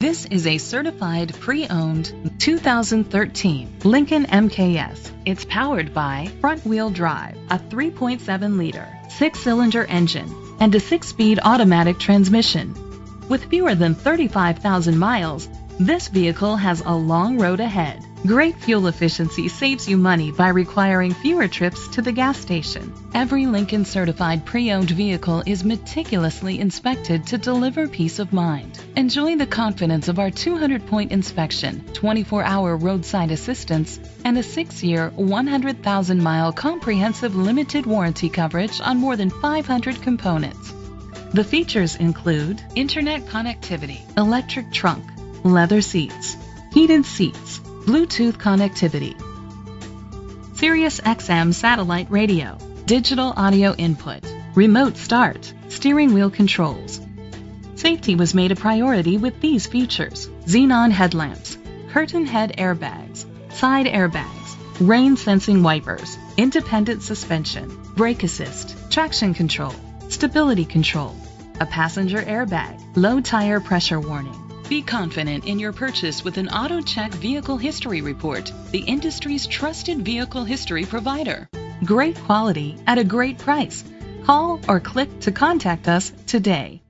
This is a certified pre-owned 2013 Lincoln MKS. It's powered by front-wheel drive, a 3.7-liter six-cylinder engine, and a six-speed automatic transmission. With fewer than 35,000 miles, this vehicle has a long road ahead. Great fuel efficiency saves you money by requiring fewer trips to the gas station. Every Lincoln certified pre-owned vehicle is meticulously inspected to deliver peace of mind. Enjoy the confidence of our 200-point inspection, 24-hour roadside assistance, and a 6-year, 100,000-mile comprehensive limited warranty coverage on more than 500 components. The features include internet connectivity, electric trunk, leather seats, heated seats, Bluetooth connectivity, Sirius XM satellite radio, digital audio input, remote start, steering wheel controls. Safety was made a priority with these features. Xenon headlamps, curtain head airbags, side airbags, rain sensing wipers, independent suspension, brake assist, traction control, stability control, a passenger airbag, low tire pressure warning. Be confident in your purchase with an AutoCheck Vehicle History Report, the industry's trusted vehicle history provider. Great quality at a great price. Call or click to contact us today.